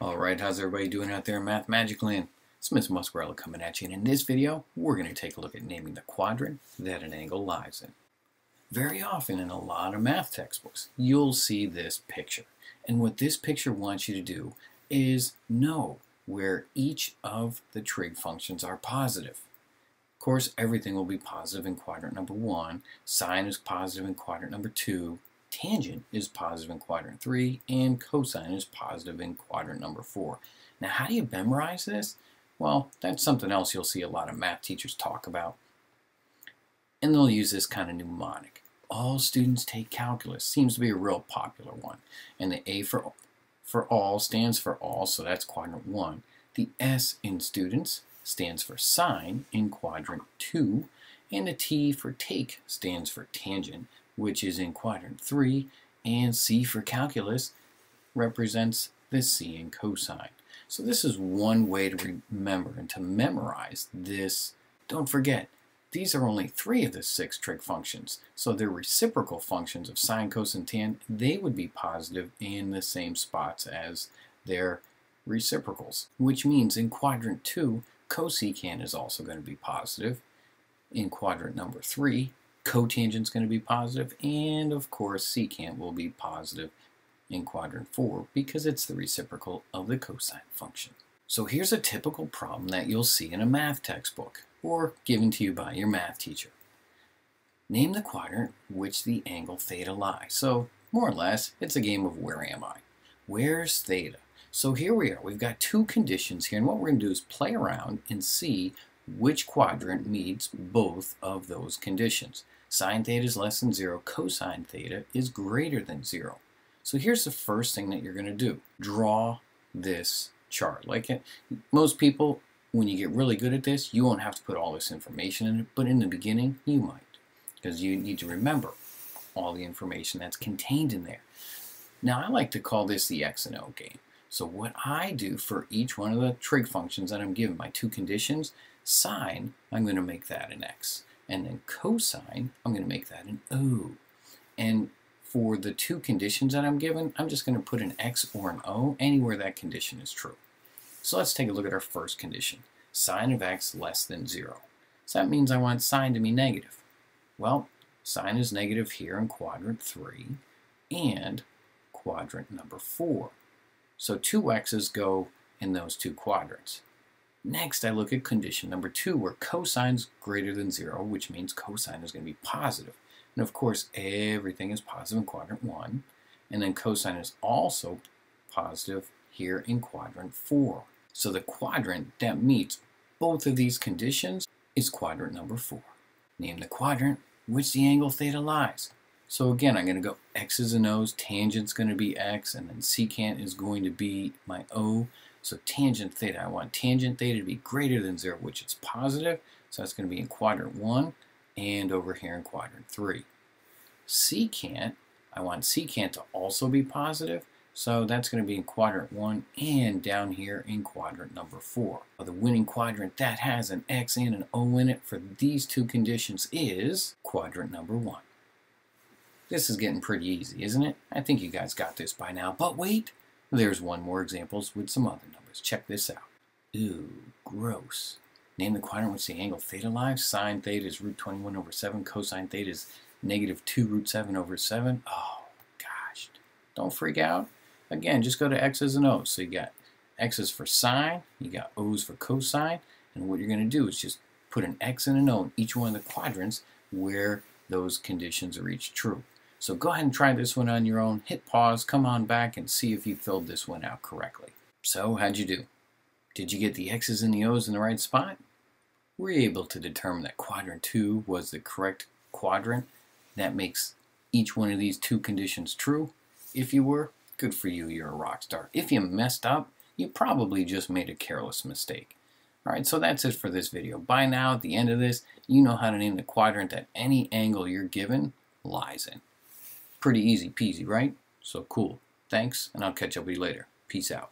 Alright, how's everybody doing out there in Math Magic Land? It's Muscarella coming at you, and in this video, we're going to take a look at naming the quadrant that an angle lies in. Very often in a lot of math textbooks, you'll see this picture. And what this picture wants you to do is know where each of the trig functions are positive. Of course, everything will be positive in quadrant number one, sine is positive in quadrant number two, tangent is positive in quadrant 3, and cosine is positive in quadrant number 4. Now, how do you memorize this? Well, that's something else you'll see a lot of math teachers talk about. And they'll use this kind of mnemonic. All students take calculus. Seems to be a real popular one. And the A for, for all stands for all, so that's quadrant 1. The S in students stands for sine in quadrant 2. And the T for take stands for tangent which is in quadrant 3, and C for calculus represents the C in cosine. So this is one way to remember and to memorize this. Don't forget, these are only three of the six trig functions. So they're reciprocal functions of sine, cosine, tan. They would be positive in the same spots as their reciprocals, which means in quadrant 2, cosecant is also going to be positive. In quadrant number 3, cotangent is going to be positive, and of course secant will be positive in quadrant 4 because it's the reciprocal of the cosine function. So here's a typical problem that you'll see in a math textbook or given to you by your math teacher. Name the quadrant which the angle theta lies. So more or less, it's a game of where am I? Where's theta? So here we are. We've got two conditions here, and what we're going to do is play around and see which quadrant meets both of those conditions. Sine theta is less than 0, cosine theta is greater than 0. So here's the first thing that you're going to do. Draw this chart. Like it, most people, when you get really good at this, you won't have to put all this information in it, but in the beginning, you might. Because you need to remember all the information that's contained in there. Now, I like to call this the X and O game. So what I do for each one of the trig functions that I'm given, my two conditions, sine, I'm going to make that an X. And then cosine, I'm going to make that an O. And for the two conditions that I'm given, I'm just going to put an X or an O anywhere that condition is true. So let's take a look at our first condition. Sine of X less than 0. So that means I want sine to be negative. Well, sine is negative here in quadrant 3 and quadrant number 4. So two x's go in those two quadrants. Next, I look at condition number two, where cosine is greater than zero, which means cosine is going to be positive. And of course, everything is positive in quadrant one. And then cosine is also positive here in quadrant four. So the quadrant that meets both of these conditions is quadrant number four. Name the quadrant which the angle theta lies. So again, I'm going to go x's and o's, tangent's going to be x, and then secant is going to be my o. So tangent theta, I want tangent theta to be greater than 0, which is positive. So that's going to be in quadrant 1 and over here in quadrant 3. Secant, I want secant to also be positive. So that's going to be in quadrant 1 and down here in quadrant number 4. The winning quadrant that has an X and an O in it for these two conditions is quadrant number 1. This is getting pretty easy, isn't it? I think you guys got this by now. But wait, there's one more examples with some other numbers. Check this out. Ooh, gross. Name the quadrant which the angle theta lies. Sine theta is root 21 over 7. Cosine theta is negative 2 root 7 over 7. Oh, gosh. Don't freak out. Again, just go to x's and o's. So you got x's for sine, you got o's for cosine, and what you're going to do is just put an x and an o in each one of the quadrants where those conditions are each true. So go ahead and try this one on your own. Hit pause, come on back, and see if you filled this one out correctly. So, how'd you do? Did you get the X's and the O's in the right spot? Were able to determine that quadrant 2 was the correct quadrant that makes each one of these two conditions true? If you were, good for you, you're a rock star. If you messed up, you probably just made a careless mistake. Alright, so that's it for this video. By now, at the end of this, you know how to name the quadrant that any angle you're given lies in. Pretty easy peasy, right? So cool. Thanks, and I'll catch up with you later. Peace out.